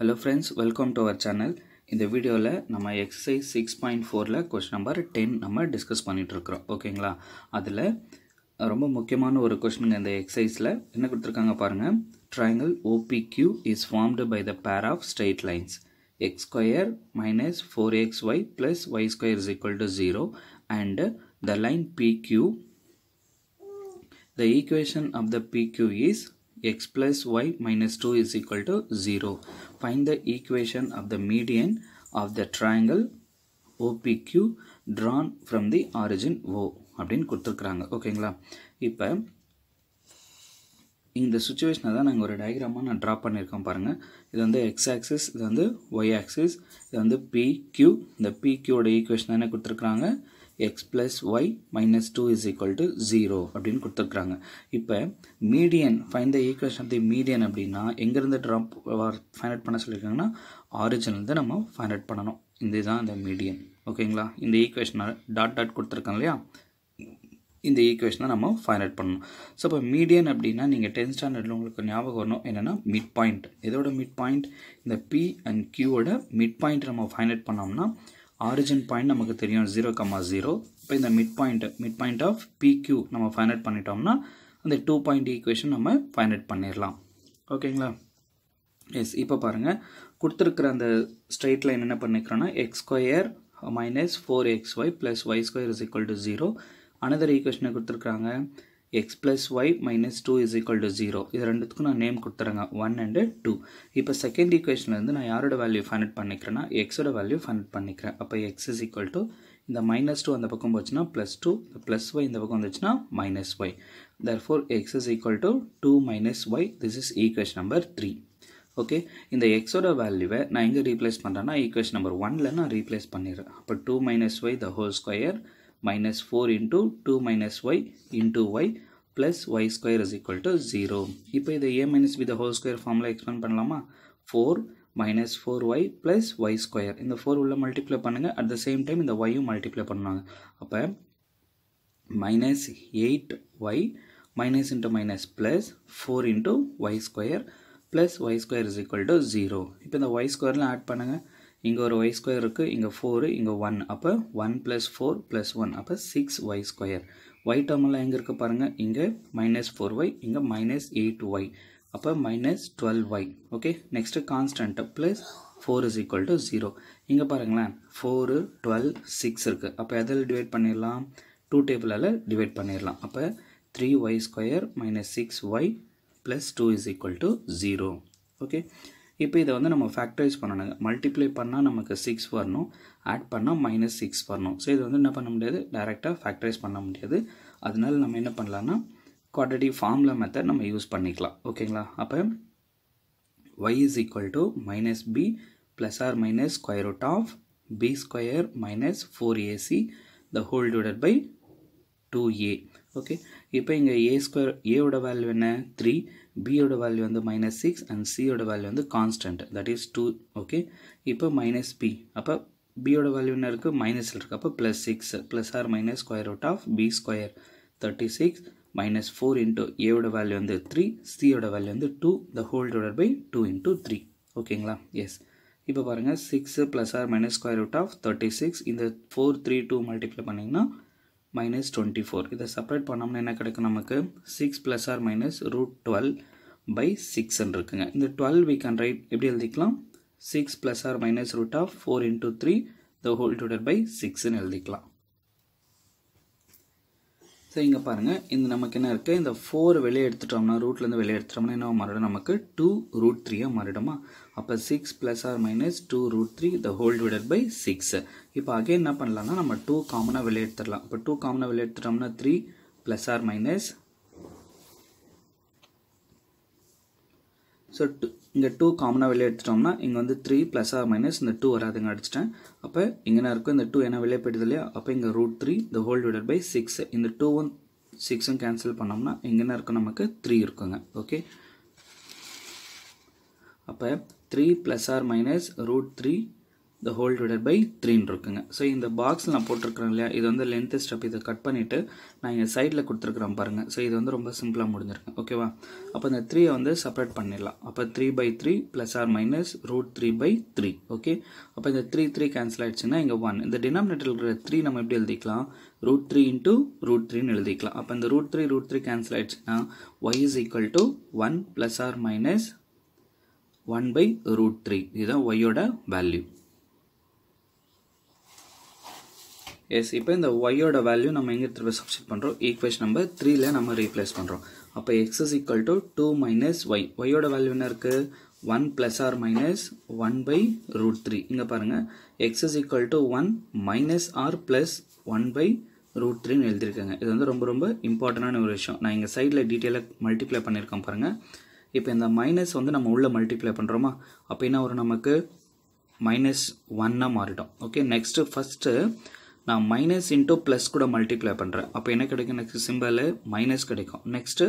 Hello friends welcome to our channel இந்த வீடியோவில் நம்ம எக்ஸசைஸ் சிக்ஸ் பாயிண்ட் ஃபோரில் கொஸ்டின் நம்பர் டென் நம்ம டிஸ்கஸ் பண்ணிகிட்ருக்குறோம் ஓகேங்களா அதில் ரொம்ப முக்கியமான ஒரு கொஸ்டின் இந்த எக்ஸசைஸில் என்ன கொடுத்துருக்காங்க பாருங்கள் triangle OPQ is formed by the pair of straight lines x square minus four x y plus y square is equal to zero and the line PQ the equation of the PQ is x plus y minus 2 is equal to 0. Find the equation of the median of the triangle OPQ drawn from the origin O அப்படின்னு கொடுத்துருக்குறாங்க. ஓகேங்களா இப்போ இந்த சுச்சுவேஷனை தான் நாங்கள் ஒரு டயக்ராமாக நான் ட்ரா பண்ணியிருக்கோம் பாருங்கள் இது வந்து எக்ஸ் ஆக்சிஸ் இது வந்து ஒய் ஆக்சிஸ் இது வந்து பிக்யூ இந்த பிக்யூவோட ஈக்குவேஷன் என்ன கொடுத்துருக்குறாங்க? X plus y minus two is equal to zero அப்படின்னு கொடுத்துருக்குறாங்க. இப்போ median find the equation of the median அப்படின்னா எங்கேருந்து ட்ராப் ஃபைண்ட் அவுட் பண்ண சொல்லியிருக்காங்கன்னா ஆரிஜினல் தான் நம்ம ஃபைன் அவுட் பண்ணணும். இந்த தான் இந்த மீடியன் ஓகேங்களா இந்த ஈக்குவேஷனை டாட் டாட் கொடுத்துருக்காங்க இல்லையா? இந்த ஈக்குவேஷனை நம்ம ஃபைண்ட் அவுட் பண்ணணும். ஸோ இப்போ மீடியன் அப்படின்னா நீங்கள் டென்த் ஸ்டாண்டர்டில் உங்களுக்கு ஞாபகம் வரணும். என்னென்னா மிட் பாயிண்ட் எதோட மிட் பாயிண்ட் இந்த பி அண்ட் கியூவோட மிட் பாயிண்ட் நம்ம ஃபைன் அவுட் பண்ணோம்னா ஆரிஜின் பாயிண்ட் நமக்கு தெரியும் ஜீரோ கம்மா ஜீரோ இப்போ இந்த mid point mid point of PQ நம்ம ஃபைன் அவுட் பண்ணிட்டோம்னா அந்த டூ பாயிண்ட் ஈக்குவேஷன் நம்ம ஃபைண்ட் அவுட் பண்ணிடலாம் ஓகேங்களா எஸ் இப்போ பாருங்கள் கொடுத்துருக்குற அந்த ஸ்ட்ரெயிட் லைன் என்ன பண்ணிக்கிறோன்னா x square minus four x y plus y square is equal to zero another ஈக்குவேஷனை கொடுத்துருக்குறாங்க? X plus y minus two is equal to zero இது ரெண்டுத்துக்கும் நான் நேம் கொடுத்துறேங்க. ஒன் அண்டு டூ இப்போ செகண்ட் ஈக்குவேஷன்லேருந்து நான் யாரோட வேல்யூ ஃபைண்ட் அவுட் பண்ணிக்கிறேன்னா எக்ஸோட வேல்யூ ஃபைண்ட் அவுட் பண்ணிக்கிறேன். அப்போ எக்ஸ் இஸ் ஈக்குவல் டு இந்த மைனஸ் டூ அந்த பக்கம் போச்சுன்னா ப்ளஸ் டூ இந்த ப்ளஸ் ஒய் இந்த பக்கம் வந்துச்சுன்னா minus y Dhar four x is equal to two minus y this is equation number three okay இந்த எக்ஸோட வேல்யூவை நான் எங்கே ரீப்ளேஸ் பண்ணுறேன்னா ஈக்குவேஷன் நம்பர் ஒனில் நான் ரீப்ளேஸ் பண்ணிடுறேன். அப்போ two minus y the whole square minus 4 into 2 minus y into y plus y square is equal to 0. இப்போ இது a minus b the whole square formula explain பண்ணலாமா 4 minus 4y plus y square இந்த 4 உள்ள multiply பண்ணுங்க at the same time இந்த y multiply பண்ணுவாங்க அப்போ minus 8y minus into minus plus 4 into y square plus y square is equal to 0 இப்போ இந்த y squareல add பண்ணுங்க இங்கே ஒரு ஒய் ஸ்கொயர் இருக்குது இங்கே ஃபோரு இங்கே ஒன் அப்போ one plus four plus one அப்போ சிக்ஸ் ஒய் ஸ்கொயர் ஒய் டேர்மெல்லாம் எங்கே இருக்குது பாருங்கள் இங்கே மைனஸ் ஃபோர் ஒய் இங்கே மைனஸ் எயிட் ஒய் அப்போ minus twelve y okay next constant plus four is equal to zero இங்கே பாருங்களேன். ஃபோரு டுவெல் சிக்ஸ் இருக்குது அப்போ எதில் டிவைட் பண்ணிடலாம்? டூ டேபிளால் டிவைட் பண்ணிடலாம். அப்போ three y square minus six y plus two is equal to zero okay இப்போ இதை வந்து நம்ம ஃபேக்டரைஸ் பண்ணணுங்க மல்டிப்ளை பண்ணால் நமக்கு சிக்ஸ் வரணும். ஆட் பண்ணால் மைனஸ் சிக்ஸ் வரணும். ஸோ இது வந்து என்ன பண்ண முடியாது? டேரெக்டாக ஃபேக்டரைஸ் பண்ண முடியாது. அதனால நம்ம என்ன பண்ணலான்னா குவாட்ரேட்டிக் ஃபார்முலா மெத்தட் நம்ம யூஸ் பண்ணிக்கலாம். ஓகேங்களா அப்போ y is equal to minus b plus or minus square root of b square minus four ac the whole divided by two a okay இப்போ இங்கே ஏ ஸ்கொயர் ஏவோட வேல்யூ என்ன? Three பியோட value வந்து மைனஸ் சிக்ஸ் அண்ட் சியோட value வந்து constant that is two okay இப்போ minus b அப்போ பியோட வேல்யூ என்ன இருக்குது மைனஸில் இருக்குது அப்போ plus six plus or minus square root of b square thirty six minus four into ஏவோட வேல்யூ வந்து த்ரீ சியோட வேல்யூ வந்து two the whole divide by two into three ஓகேங்களா எஸ் இப்போ பாருங்கள் six plus or minus square root of thirty six இந்த four three two multiply பண்ணிங்கன்னா minus twenty four இதை செப்பரேட் பண்ணோம்னா என்ன கிடைக்கும் நமக்கு? Six plus or minus root twelve by சிக்ஸ்ன்னு இருக்குங்க இந்த டுவெல் வீ கேன் ரைட் எப்படி எழுதிக்கலாம்? Six plus or minus root of four into three the whole divided by சிக்ஸ்ன்னு எழுதிக்கலாம். ஸோ இங்கே பாருங்கள் இந்த நமக்கு என்ன இருக்குது இந்த ஃபோர் வெளியே எடுத்துட்டோம்னா ரூட்லேருந்து வெளியே எடுத்துட்டோம்னா என்ன மாறிடும். நமக்கு டூ ரூட் த்ரீயாக மாறிடுமா? அப்போ six plus or minus two root three the whole divided by six இப்போ அகைன் என்ன பண்ணலாம்னா நம்ம டூ காமனாக வெளியே எடுத்துடலாம். இப்போ டூ காமனாக வெளியே எடுத்துட்டோம்னா three plus or minus so two இங்கே டூ காமனாக வெளியே எடுத்துட்டோம்னா இங்கே வந்து த்ரீ ப்ளஸ் ஆர் மைனஸ் இந்த டூ வராதுங்க அடிச்சிட்டேன். அப்போ இங்கே என்ன இருக்கும்? இந்த டூ என்ன வெளியே போயிடுது இல்லையா? அப்போ இங்கே ரூட் த்ரீ இந்த ஹோல் டிவைடட் பை சிக்ஸ் இந்த டூவும் சிக்ஸும் கேன்சல் பண்ணோம்னா இங்கே என்ன இருக்கும்? நமக்கு த்ரீ இருக்குங்க. ஓகே அப்போ three plus or minus root three the whole divided by த்ரீன்னு இருக்குங்க ஸோ இந்த பாக்ஸில் நான் போட்டிருக்கிறேன் இல்லையா? இது வந்து லென்த்து ஸ்டெப் இதை கட் பண்ணிவிட்டு நான் இங்கே சைடில் கொடுத்துருக்குறேன் பாருங்கள் ஸோ இது வந்து ரொம்ப சிம்பிளாக முடிஞ்சிருக்கேன் ஓகேவா அப்போ இந்த த்ரீயை வந்து செப்பரேட் பண்ணிடலாம். அப்போ three by three plus or minus root three by three okay அப்போ இந்த த்ரீ த்ரீ கேன்சல் ஆகிடுச்சுன்னா இங்கே ஒன் இந்த டினாமினேட்டர் இருக்கிற த்ரீ நம்ம எப்படி எழுதிக்கலாம்? ரூட் த்ரீ இன்ட்டு ரூட் த்ரீன்னு எழுதிக்கலாம். அப்போ இந்த root three root three cancel ஆயிடுச்சுன்னா y is equal to one plus or minus one by root three இதுதான் ஒய்யோட வேல்யூ எஸ் இப்போ இந்த ஒய்யோட வேல்யூ நம்ம எங்கே திரும்ப சப்ஸ்டிட் பண்ணுறோம் ஈக்குவேஷன் நம்பர் த்ரீல நம்ம ரீப்ளேஸ் பண்ணுறோம் அப்போ x is equal to two minus y ஒய்யோட வேல்யூ என்ன இருக்குது one plus or minus one by root three இங்கே பாருங்கள் x is equal to one minus or plus one by root த்ரீன்னு எழுதியிருக்காங்க. இது வந்து ரொம்ப ரொம்ப இம்பார்ட்டண்டான ஒரு விஷயம். நான் இங்கே சைடில் டீட்டெயிலாக மல்டிப்ளை பண்ணியிருக்கேன் பாருங்கள் இப்போ இந்த மைனஸ் வந்து நம்ம உள்ளே மல்டிப்ளை பண்ணுறோமா அப்படின்னா ஒரு நமக்கு? மைனஸ் ஒன்னாக மாறிடும். ஓகே நெக்ஸ்ட்டு ஃபஸ்ட்டு நான் மைனஸ் இன்ட்டு ப்ளஸ் கூட மல்டிப்ளை பண்ணுறேன் அப்போ என்ன கிடைக்கும்? நெக்ஸ்ட் சிம்பிள் மைனஸ் கிடைக்கும். நெக்ஸ்ட்டு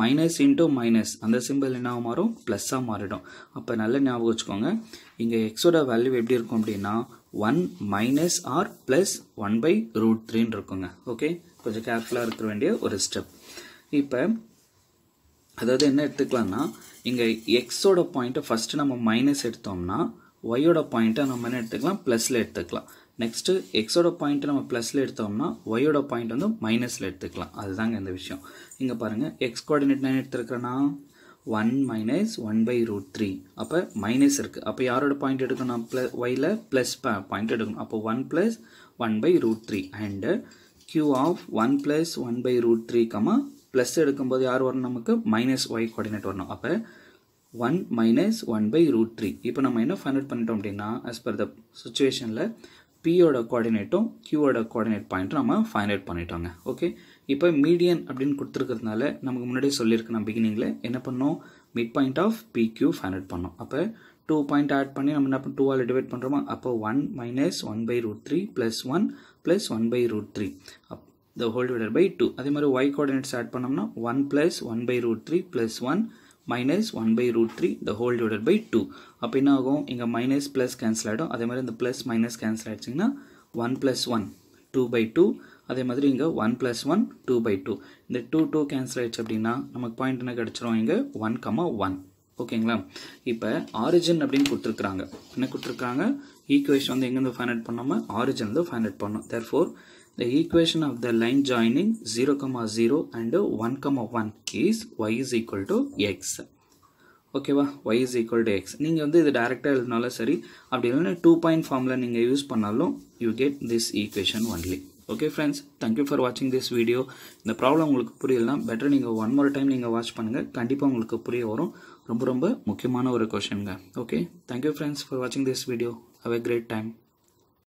மைனஸ் இன்ட்டு மைனஸ் அந்த சிம்பிள் என்ன மாறும்? ப்ளஸ்ஸாக மாறிடும். அப்போ நல்ல ஞாபகம் வச்சுக்கோங்க. இங்கே எக்ஸோட வேல்யூ எப்படி இருக்கும் அப்படின்னா one minus or plus one by root த்ரீன்னு இருக்குங்க. ஓகே கொஞ்சம் கேர்ஃபுல்லாக இருக்க வேண்டிய ஒரு ஸ்டெப் இப்போ அதாவது என்ன எடுத்துக்கலாம்னா இங்கே எக்ஸோட பாயிண்ட்டை ஃபஸ்ட்டு நம்ம மைனஸ் எடுத்தோம்னா ஒய்யோட பாயிண்ட்டை நம்ம என்ன எடுத்துக்கலாம்? ப்ளஸில் எடுத்துக்கலாம். நெக்ஸ்ட்டு எக்ஸோட பாயிண்ட்டை நம்ம ப்ளஸில் எடுத்தோம்னா ஒய்யோட பாயிண்ட் வந்து மைனஸில் எடுத்துக்கலாம். அதுதாங்க இந்த விஷயம். இங்கே பாருங்கள் எக்ஸ் கோஆர்டினேட் நான் எடுத்துருக்கிறேன்னா one minus one by root three அப்போ மைனஸ் இருக்குது அப்போ யாரோட பாயிண்ட் எடுக்கணும்? ப்ள ஒயில் ப்ளஸ் பாயிண்ட் எடுக்கணும். அப்போ one plus one by root three and q of one plus one by root three comma plus எடுக்கும்போது யார் வரணும் நமக்கு? மைனஸ் ஒய் கோஆர்டினேட் வரணும். அப்போ one minus one by root three இப்போ நம்ம என்ன ஃபைண்ட் அவுட் பண்ணிட்டோம் அப்படின்னா அஸ் பர் த சுச்சுவேஷனில் பியோட கோஆர்டினேட்டும் கியூவோட கோஆர்டினேட் பாயிண்ட்டும் நம்ம ஃபைண்ட் அவுட் பண்ணிட்டோங்க. ஓகே இப்போ மீடியன் அப்படின்னு கொடுத்துருக்கிறதுனால நமக்கு முன்னாடியே சொல்லியிருக்கு நம்ம பிகினிங்கில் என்ன பண்ணோம்? Mid point of p q find out பண்ணோம். அப்போ டூ பாயிண்ட் ஆட் பண்ணி நம்ம என்ன பண்ண டூவால் டிவைட் பண்ணுறோமா அப்போ one minus one by root three plus one plus one by root three up the whole divider by two அதே மாதிரி ஒய் கோஆர்டினேட்ஸ் ஆட் பண்ணோம்னா one plus one by root three plus one minus one by root three the whole divided by two அப்போ என்ன ஆகும் இங்கே minus plus cancel ஆகிடும் அதே மாதிரி இந்த plus minus cancel ஆகிடுச்சிங்கன்னா one plus one two by two அதே மாதிரி இங்கே one plus one two by two இந்த டூ டூ கேன்சல் ஆகிடுச்சு அப்படின்னா நமக்கு பாயிண்ட் என்ன கிடச்சிரும்? இங்கே ஒன் கமா ஒன் ஓகேங்களா? இப்போ ஆரிஜின் அப்படின்னு கொடுத்துருக்குறாங்க. என்ன கொடுத்துருக்காங்க ஈக்குவேஷன் வந்து எங்கேருந்து ஃபைன் அவுட் பண்ணாமல் ஆரிஜின் வந்து ஃபைன் அவுட் பண்ணோம் therefore the equation of the line joining 0 0 and 1 1 is y is equal to x. ஓகேவா y is equal to x. நீங்கள் வந்து இது டேரெக்டாக எழுதினாலும் சரி அப்படி இல்லைன்னா டூ பாயிண்ட் ஃபார்மில் நீங்கள் யூஸ் பண்ணாலும் you get this equation only okay friends thank you for வாட்சிங் திஸ் வீடியோ இந்த ப்ராப்ளம் உங்களுக்கு புரியலனா பெட்டர் நீங்கள் ஒன் மோர் டைம் நீங்கள் வாட்ச் பண்ணுங்கள் கண்டிப்பாக உங்களுக்கு புரிய வரும். ரொம்ப ரொம்ப முக்கியமான ஒரு கொஷனுங்க okay thank you friends for வாட்சிங் this video have a great time